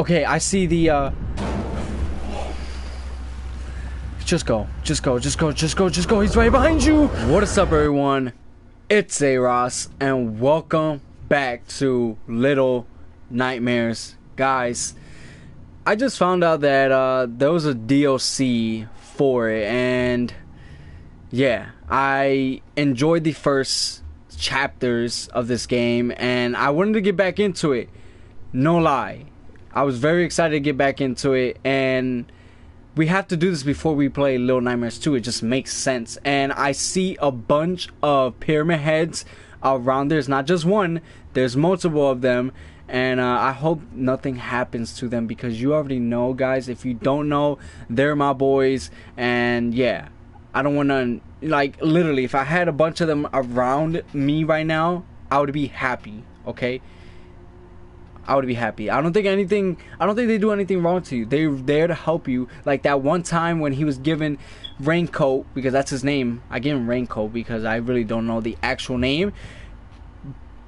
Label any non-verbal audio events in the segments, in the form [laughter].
Okay, I see the, uh... Just go, just go, just go, just go, just go. He's right behind you. What is up, everyone? It's Zaiross, and welcome back to Little Nightmares. Guys, I just found out that uh, there was a DLC for it, and yeah, I enjoyed the first chapters of this game, and I wanted to get back into it. No lie, I was very excited to get back into it, and we have to do this before we play Little Nightmares 2. It just makes sense. And I see a bunch of pyramid heads around. There's not just one, there's multiple of them. And uh, I hope nothing happens to them because you already know, guys. If you don't know, they're my boys. And yeah, I don't want to, like, literally, if I had a bunch of them around me right now, I would be happy, okay? I would be happy. I don't think anything. I don't think they do anything wrong to you. They're there to help you. Like that one time when he was given Raincoat because that's his name. I gave him Raincoat because I really don't know the actual name.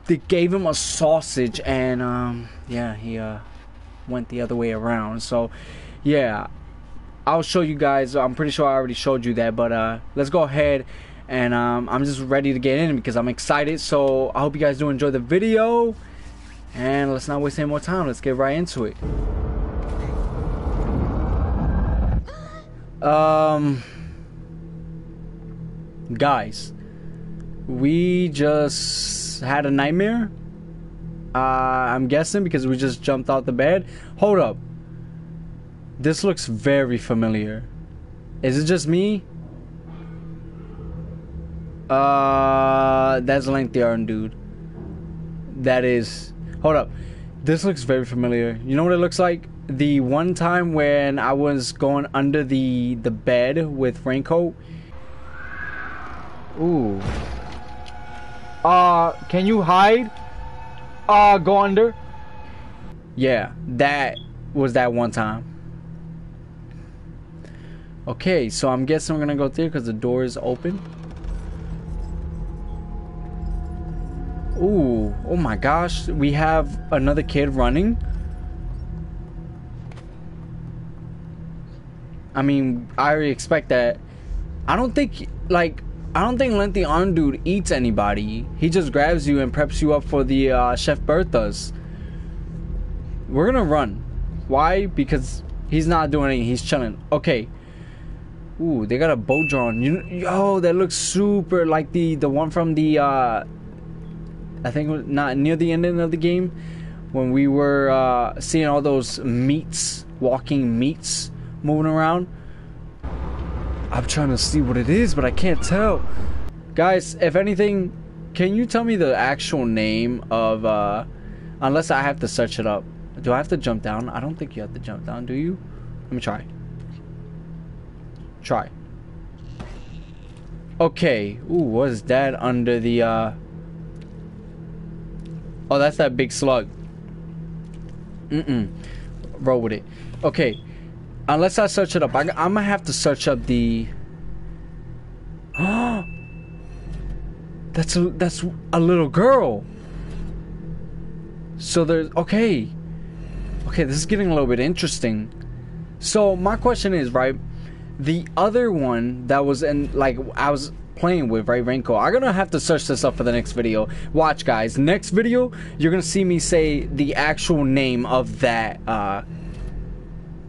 They gave him a sausage and um, yeah, he uh, went the other way around. So yeah, I'll show you guys. I'm pretty sure I already showed you that, but uh, let's go ahead and um, I'm just ready to get in because I'm excited. So I hope you guys do enjoy the video. And let's not waste any more time. Let's get right into it. Um, guys, we just had a nightmare. Uh, I'm guessing because we just jumped out the bed. Hold up. This looks very familiar. Is it just me? Uh, that's lengthy arm, dude. That is Hold up. This looks very familiar. You know what it looks like? The one time when I was going under the the bed with raincoat. Ooh. Uh, can you hide? Uh, go under. Yeah, that was that one time. Okay, so I'm guessing we're gonna go through because the door is open. Ooh, oh my gosh, we have another kid running. I mean, I already expect that. I don't think, like, I don't think Lengthy Arm Dude eats anybody. He just grabs you and preps you up for the uh, Chef Bertha's. We're gonna run. Why? Because he's not doing anything. He's chilling. Okay. Ooh, they got a bow drawn. You, yo, that looks super like the the one from the uh, I think not near the ending of the game when we were uh, seeing all those meats, walking meats moving around. I'm trying to see what it is, but I can't tell. Guys, if anything, can you tell me the actual name of, uh, unless I have to search it up. Do I have to jump down? I don't think you have to jump down, do you? Let me try. Try. Okay. Ooh, what is that under the, uh, Oh, that's that big slug. Mm-mm. Roll with it. Okay. Unless I search it up. I, am gonna have to search up the... [gasps] that's a, that's a little girl. So there's... Okay. Okay, this is getting a little bit interesting. So my question is, right? The other one that was in, like, I was playing with, right, Renko? I'm gonna have to search this up for the next video. Watch, guys. Next video, you're gonna see me say the actual name of that, uh,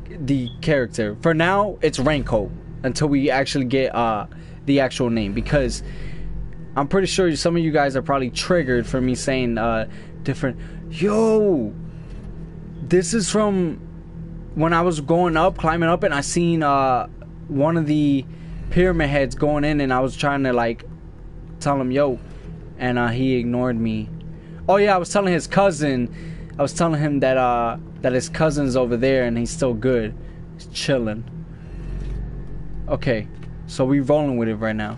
the character. For now, it's Renko until we actually get, uh, the actual name because I'm pretty sure some of you guys are probably triggered for me saying, uh, different. Yo! This is from when I was going up, climbing up, and I seen, uh, one of the pyramid heads going in and I was trying to like tell him yo and uh, he ignored me. Oh yeah, I was telling his cousin I was telling him that uh that his cousin's over there and he's still good. He's chilling. Okay. So we rolling with it right now.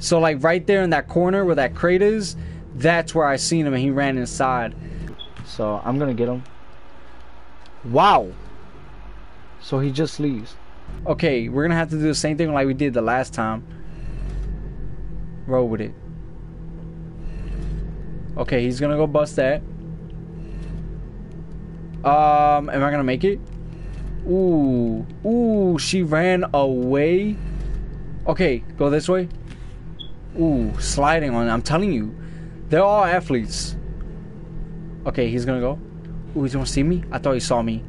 So like right there in that corner where that crate is, that's where I seen him and he ran inside. So I'm gonna get him. Wow. So he just leaves. Okay, we're gonna have to do the same thing like we did the last time. Roll with it. Okay, he's gonna go bust that. Um, am I gonna make it? Ooh, ooh, she ran away. Okay, go this way. Ooh, sliding on. I'm telling you, they're all athletes. Okay, he's gonna go. Ooh, he's gonna see me. I thought he saw me.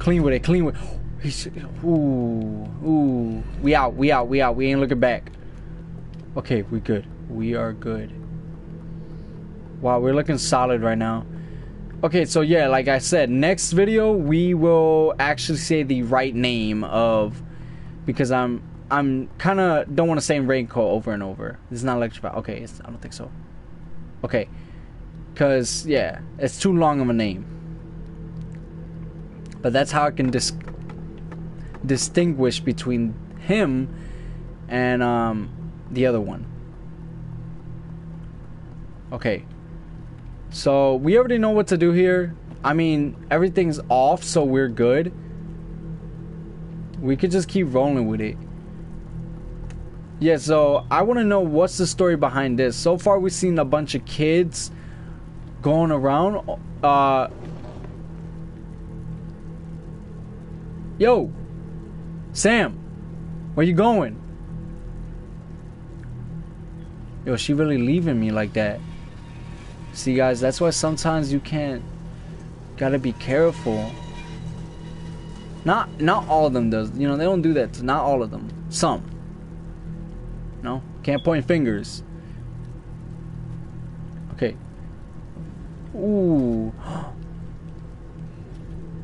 Clean with it. Clean with. He's. Ooh, ooh. We out. We out. We out. We ain't looking back. Okay, we good. We are good. Wow, we're looking solid right now. Okay, so yeah, like I said, next video we will actually say the right name of because I'm I'm kind of don't want to say raincoat over and over. Is not electrified. Okay, I don't think so. Okay, because yeah, it's too long of a name. But that's how I can dis- distinguish between him and um, the other one. Okay. So we already know what to do here. I mean, everything's off, so we're good. We could just keep rolling with it. Yeah, so I want to know what's the story behind this. So far, we've seen a bunch of kids going around. Uh, yo, Sam, where you going? Yo, she really leaving me like that. See, guys, that's why sometimes you can't. Gotta be careful. Not, not all of them does. You know, they don't do that. To not all of them. Some. No, can't point fingers. Okay. Ooh.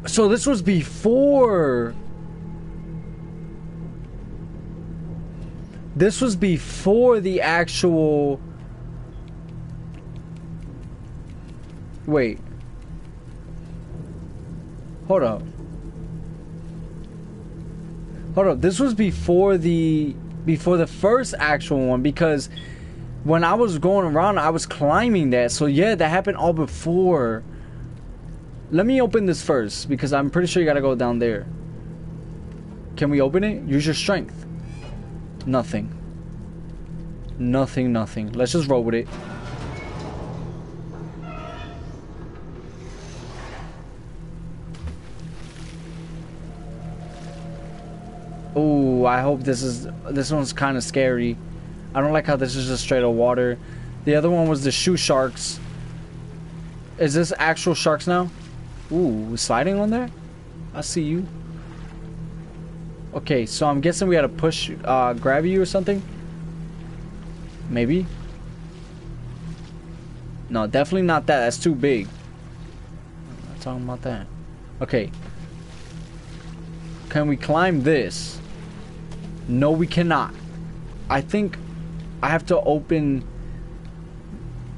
So this was before. This was before the actual. Wait. Hold up. Hold up. This was before the before the first actual one because when I was going around, I was climbing that. So yeah, that happened all before. Let me open this first because I'm pretty sure you gotta go down there. Can we open it? Use your strength. Nothing. Nothing, nothing. Let's just roll with it. Oh, I hope this is this one's kind of scary. I don't like how this is just straight up water. The other one was the shoe sharks. Is this actual sharks now? Ooh, sliding on there? I see you. Okay, so I'm guessing we had to push, uh, grab you or something? Maybe? No, definitely not that. That's too big. I'm not talking about that. Okay. Can we climb this? No, we cannot. I think I have to open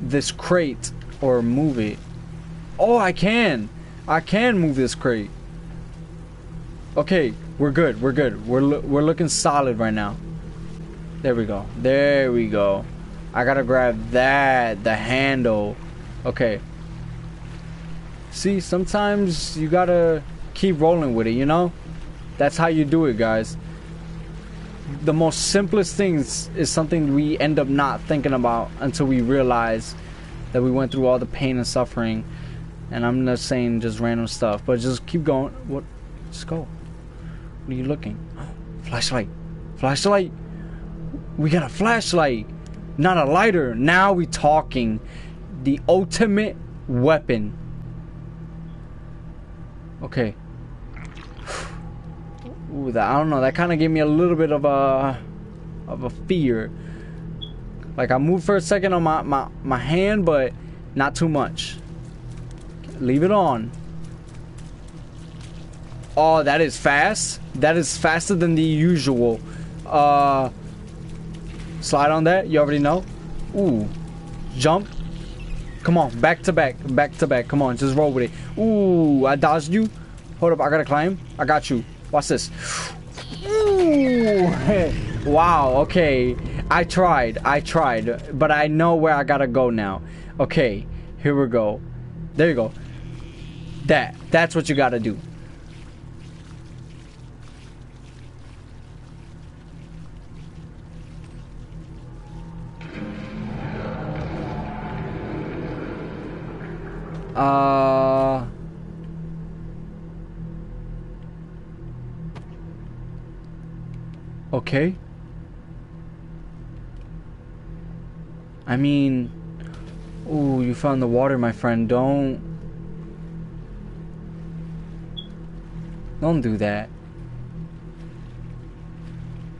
this crate or move it. Oh, I can. I can move this crate. Okay, we're good. We're good. We're lo we're looking solid right now. There we go. There we go. I gotta grab that, the handle. Okay. See, sometimes you gotta keep rolling with it, you know? That's how you do it, guys the most simplest things is something we end up not thinking about until we realize that we went through all the pain and suffering. And I'm not saying just random stuff, but just keep going. What? Just go. What are you looking? flashlight. Flashlight. We got a flashlight, not a lighter. Now we talking. The ultimate weapon. Okay. [sighs] Ooh, that, I don't know. That kind of gave me a little bit of a of a fear. Like I moved for a second on my, my, my hand, but not too much. Leave it on. Oh, that is fast. That is faster than the usual. Uh, slide on that. You already know. Ooh, jump. Come on, back to back, back to back. Come on, just roll with it. Ooh, I dodged you. Hold up, I gotta climb. I got you. Watch this. Ooh. [laughs] wow, okay. I tried. I tried. But I know where I gotta go now. Okay, here we go. There you go. That. That's what you gotta do. Uh. Okay. I mean, ooh, you found the water, my friend. Don't. Don't do that.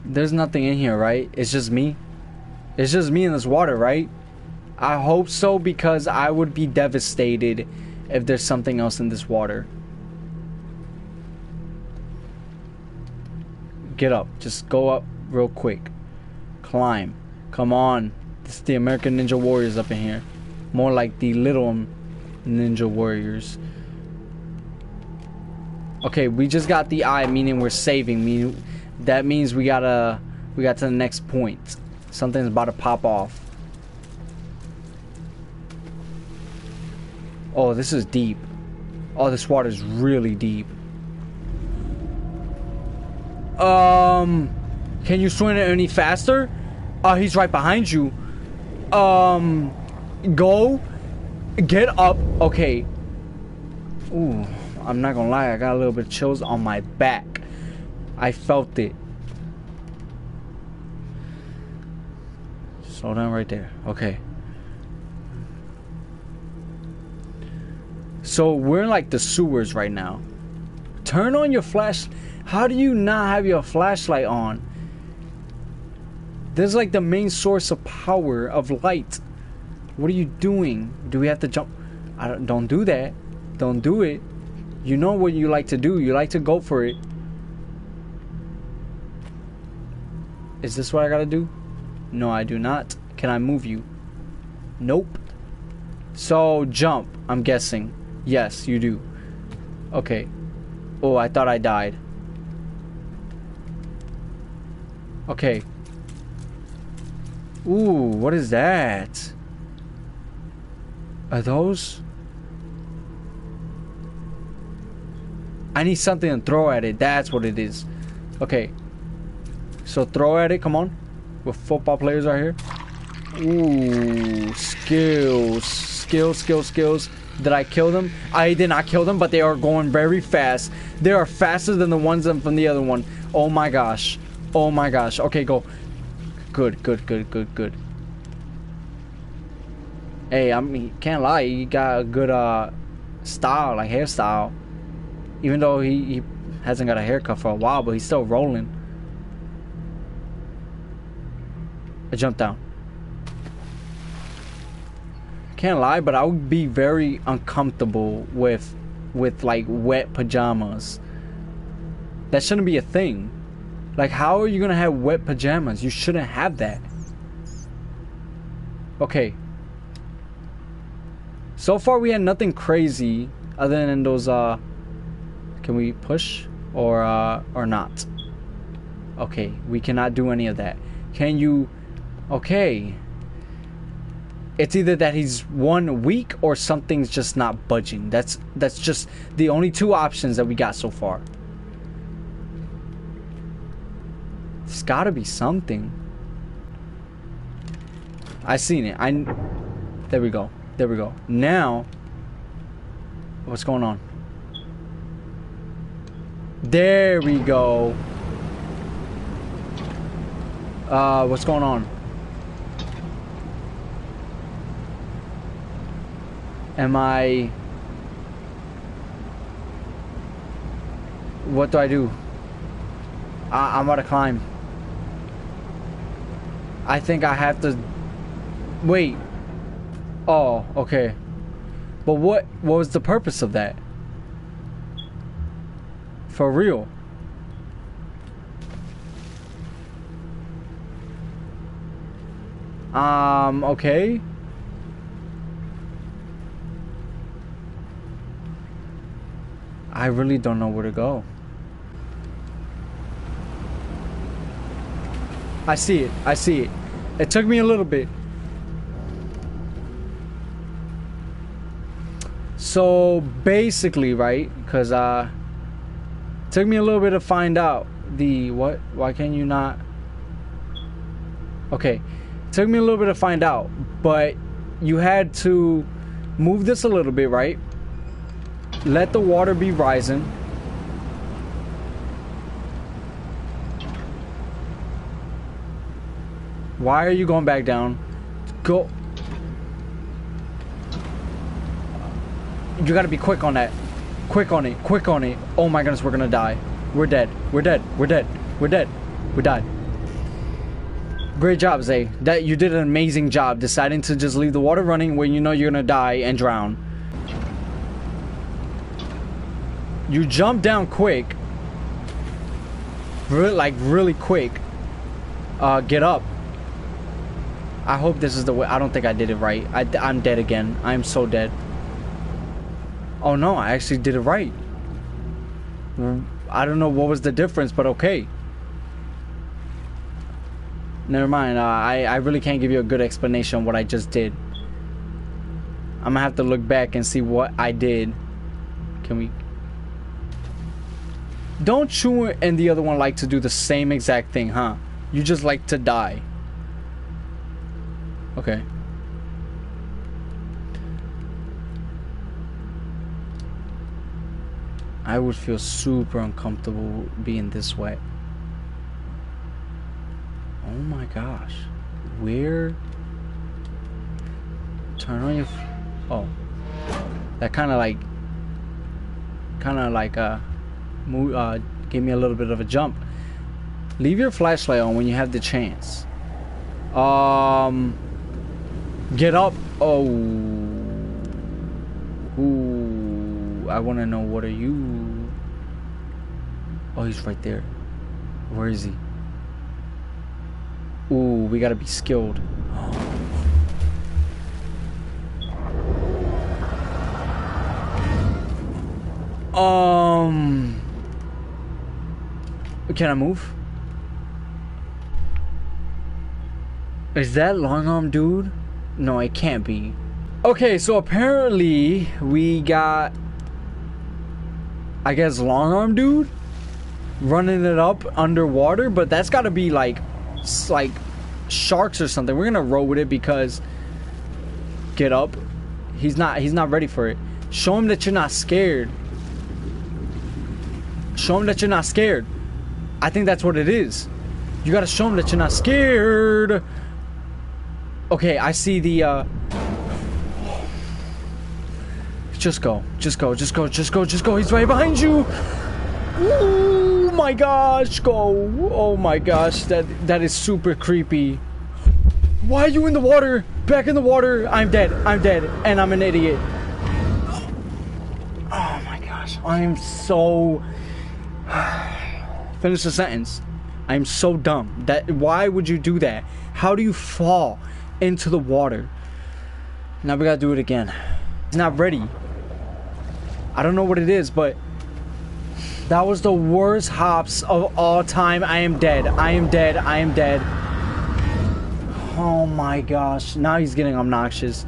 There's nothing in here, right? It's just me. It's just me in this water, right? I hope so because I would be devastated if there's something else in this water. Get up. Just go up real quick. Climb. Come on. This is the American Ninja Warriors up in here. More like the little Ninja Warriors. Okay, we just got the eye, meaning we're saving. Meaning that means we gotta we got to the next point. Something's about to pop off. Oh, this is deep. Oh, this water's really deep. Um, can you swim it any faster? Uh, he's right behind you. Um, go. Get up. Okay. Ooh, I'm not gonna lie. I got a little bit of chills on my back. I felt it. Slow down right there. Okay. So we're in like the sewers right now. Turn on your flash. How do you not have your flashlight on? This is like the main source of power of light. What are you doing? Do we have to jump? I don't, don't do that. Don't do it. You know what you like to do. You like to go for it. Is this what I gotta do? No, I do not. Can I move you? Nope. So, jump, I'm guessing. Yes, you do. Okay. Oh, I thought I died. Okay. Ooh, what is that? Are those? I need something to throw at it. That's what it is. Okay. So throw at it. Come on. With football players right here. Ooh, skills. Skills, skills, skills. Did I kill them? I did not kill them, but they are going very fast. They are faster than the ones from the other one. Oh my gosh. Oh my gosh. Okay, go. Good, good, good, good, good. Hey, I mean, can't lie. You got a good uh style, like hairstyle. Even though he, he hasn't got a haircut for a while, but he's still rolling. I jumped down. Can't lie, but I would be very uncomfortable with with like wet pajamas. That shouldn't be a thing. Like how are you gonna have wet pajamas? You shouldn't have that. Okay. So far we had nothing crazy other than those uh can we push or uh or not? Okay, we cannot do any of that. Can you Okay. It's either that he's one weak or something's just not budging. That's that's just the only two options that we got so far. There's gotta be something. I seen it. I there we go. There we go. Now what's going on? There we go. Uh what's going on? Am I... What do I do? I I'm about to climb. I think I have to... Wait. Oh, okay. But what, what was the purpose of that? For real? Um, okay. I really don't know where to go. I see it. I see it. It took me a little bit. So basically, right? Because uh, took me a little bit to find out the what? Why can you not? Okay, took me a little bit to find out, but you had to move this a little bit, right? Let the water be rising. Why are you going back down? Go. You gotta be quick on that. Quick on it. Quick on it. Oh my goodness, we're gonna die. We're dead. We're dead. We're dead. We're dead. We died. Great job, Zay. That you did an amazing job deciding to just leave the water running when you know you're gonna die and drown. You jump down quick. Really, like really quick. Uh, get up. I hope this is the way. I don't think I did it right. I, I'm dead again. I'm so dead. Oh no, I actually did it right. I don't know what was the difference, but okay. Never mind. Uh, I, I really can't give you a good explanation on what I just did. I'm gonna have to look back and see what I did. Can we... Don't you and the other one like to do the same exact thing, huh? You just like to die. Okay. I would feel super uncomfortable being this wet. Oh my gosh. Where? Turn on your. oh. That kind of like. Kind of like, uh. Move, uh. Give me a little bit of a jump. Leave your flashlight on when you have the chance. Um. Get up. Oh. Ooh. I want to know what are you. Oh, he's right there. Where is he? Ooh, we gotta be skilled. um. Can I move? Is that long arm dude? No, it can't be. Okay, so apparently we got, I guess, long arm dude running it up underwater, but that's got to be like like sharks or something. We're gonna roll with it because get up. He's not he's not ready for it. Show him that you're not scared. Show him that you're not scared. I think that's what it is. You gotta show him that you're not scared. Okay, I see the uh just go, just go, just go, just go, just go. He's right behind you. Oh my gosh, go. Oh my gosh, that that is super creepy. Why are you in the water? Back in the water. I'm dead. I'm dead. And I'm an idiot. Oh my gosh. I'm so [sighs] Finish the sentence. I'm so dumb. That why would you do that? How do you fall into the water? Now we gotta do it again. He's not ready. I don't know what it is, but that was the worst hops of all time. I am dead. I am dead. I am dead. Oh my gosh. Now he's getting obnoxious.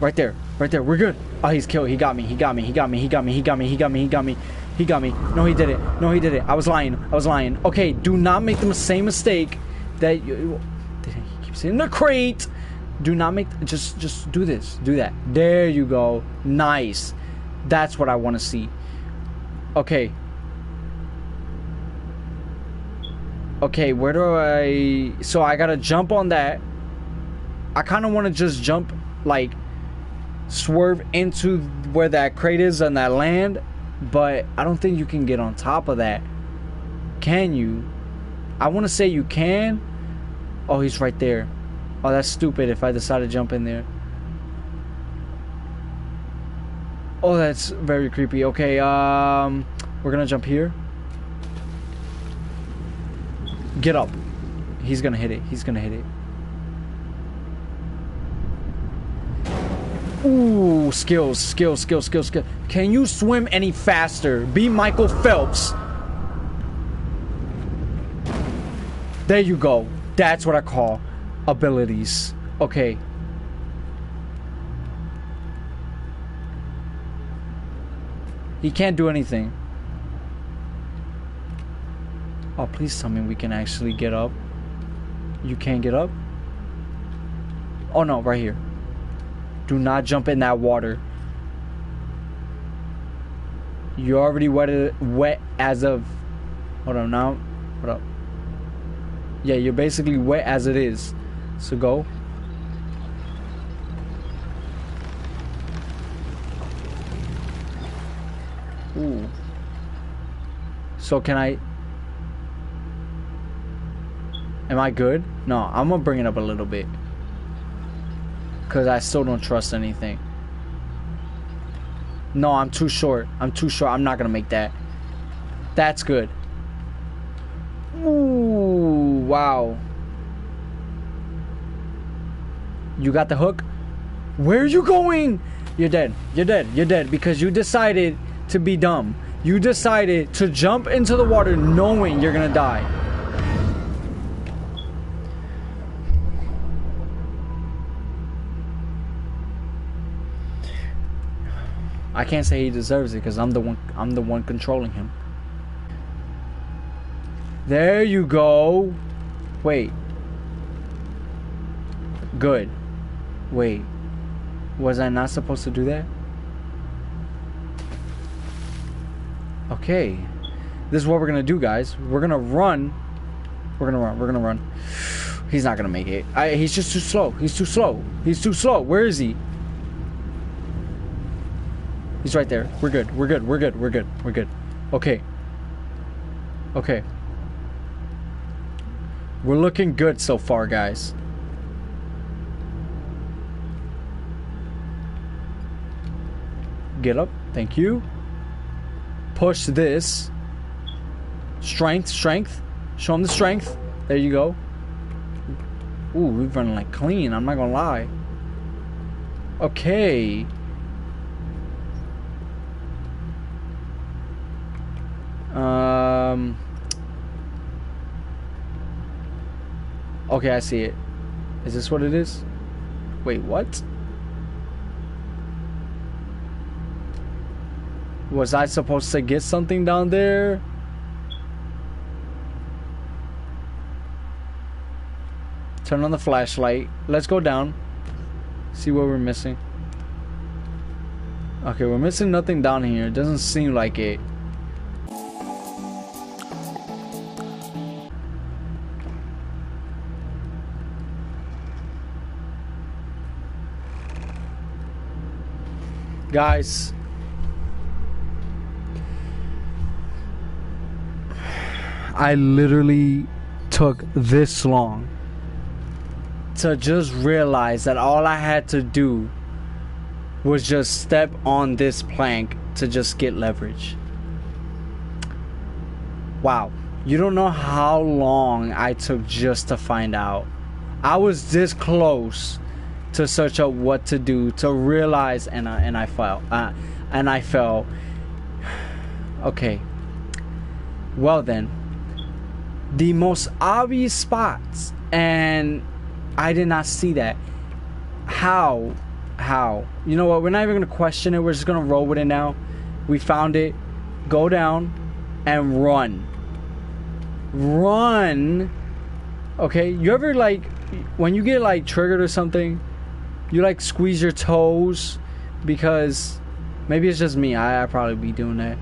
Right there. Right there. We're good. Oh, he's killed. He got me. He got me. He got me. He got me. He got me. He got me. He got me. He got me. No, he did it. No, he did it. I was lying. I was lying. Okay, do not make the same mistake that you... He keeps the crate. Do not make... Just, just do this. Do that. There you go. Nice. That's what I want to see. Okay, Okay, where do I... So I gotta jump on that. I kind of want to just jump, like, swerve into where that crate is on that land. But I don't think you can get on top of that. Can you? I want to say you can. Oh, he's right there. Oh, that's stupid if I decide to jump in there. Oh, that's very creepy. Okay, um, we're gonna jump here. Get up. He's gonna hit it. He's gonna hit it. Ooh, skills, skills, skills, skills, skills. Can you swim any faster? Be Michael Phelps. There you go. That's what I call abilities. Okay. He can't do anything. Oh, please tell me we can actually get up. You can't get up? Oh no, right here. Do not jump in that water. You're already wet, wet as of. Hold on now. Hold up. Yeah, you're basically wet as it is. So go. Ooh. So can I? Am I good? No, I'm gonna bring it up a little bit. Cause I still don't trust anything. No, I'm too short. I'm too short. I'm not gonna make that. That's good. Ooh, wow. You got the hook? Where are you going? You're dead. You're dead. You're dead because you decided to be dumb. You decided to jump into the water knowing you're gonna die. I can't say he deserves it because I'm the one I'm the one controlling him. There you go. Wait. Good. Wait. Was I not supposed to do that? Okay. This is what we're gonna do, guys. We're gonna run. We're gonna run. We're gonna run. He's not gonna make it. I, he's just too slow. He's too slow. He's too slow. Where is he? He's right there. We're good. We're good. We're good. We're good. We're good. Okay. Okay. We're looking good so far, guys. Get up. Thank you. Push this. Strength, strength. Show him the strength. There you go. Ooh, we've run like clean. I'm not gonna lie. Okay. Um. Okay, I see it. Is this what it is? Wait, what? Was I supposed to get something down there? Turn on the flashlight. Let's go down. See what we're missing. Okay, we're missing nothing down here. It doesn't seem like it. Guys, I literally took this long to just realize that all I had to do was just step on this plank to just get leverage. Wow. You don't know how long I took just to find out. I was this close to search up what to do to realize and I, and I fell uh, and I fell [sighs] okay well then the most obvious spots and I did not see that. How? How? You know what? We're not even gonna question it. We're just gonna roll with it now. We found it. Go down and run. Run. Okay you ever like when you get like triggered or something you like squeeze your toes because maybe it's just me. I I probably be doing that.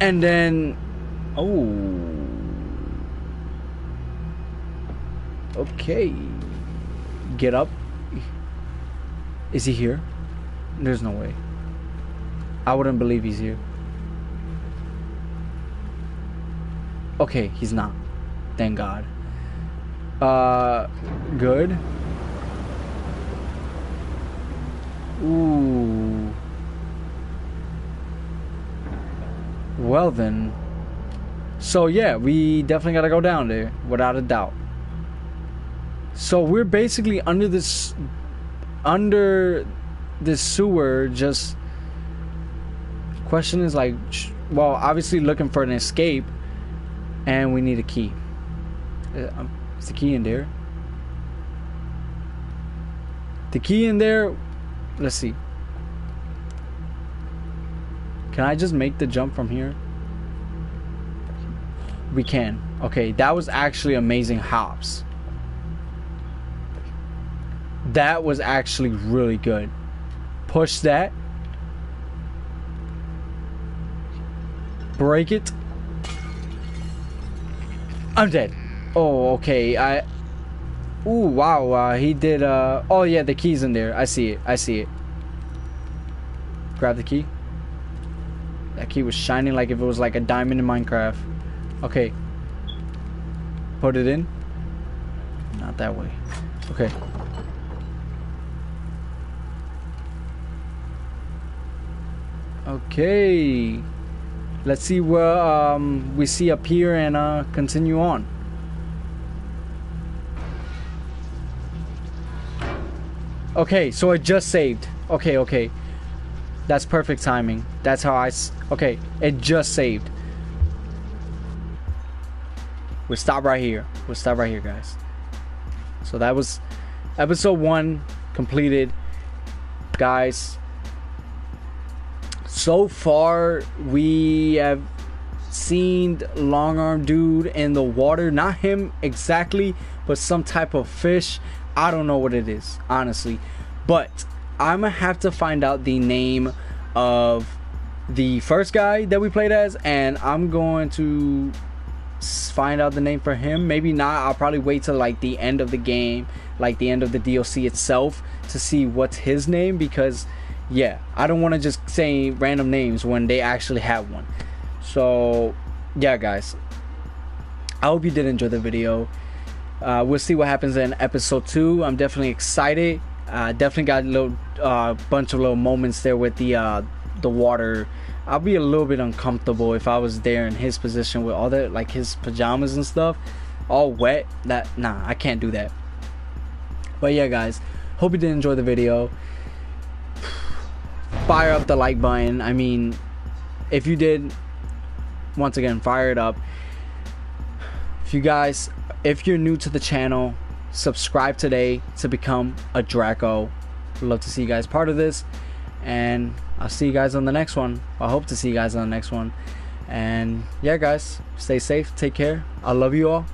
And then oh Okay. Get up. Is he here? There's no way. I wouldn't believe he's here. Okay, he's not. Thank God. Uh, good. Ooh. Well then. So yeah, we definitely gotta go down there, without a doubt. So we're basically under this under this sewer just question is like well obviously looking for an escape and we need a key uh, um, is the key in there the key in there Let's see. Can I just make the jump from here? We can. Okay, that was actually amazing hops. That was actually really good. Push that. Break it. I'm dead. Oh, okay. I. Ooh, wow. Uh, he did. Uh. Oh, yeah, the key's in there. I see it. I see it. Grab the key. That key was shining like if it was like a diamond in Minecraft. Okay. Put it in. Not that way. Okay. Okay. Let's see where um, we see up here and uh, continue on. Okay, so it just saved. Okay, okay. That's perfect timing. That's how I... Okay, it just saved. We'll stop right here. We'll stop right here, guys. So that was episode one completed. Guys, so far we have seen long arm dude in the water not him exactly but some type of fish i don't know what it is honestly but i'm gonna have to find out the name of the first guy that we played as and i'm going to find out the name for him maybe not i'll probably wait till like the end of the game like the end of the dlc itself to see what's his name because yeah, I don't want to just say random names when they actually have one. So, yeah, guys. I hope you did enjoy the video. Uh, we'll see what happens in episode two. I'm definitely excited. Uh, definitely got a little uh, bunch of little moments there with the uh, the water. I'd be a little bit uncomfortable if I was there in his position with all that, like his pajamas and stuff, all wet. That nah, I can't do that. But yeah, guys, hope you did enjoy the video [sighs] fire up the like button. I mean, if you did, once again, fire it up. If you guys, if you're new to the channel, subscribe today to become a Draco. love to see you guys part of this. And I'll see you guys on the next one. I hope to see you guys on the next one. And yeah, guys, stay safe, take care. I love you all.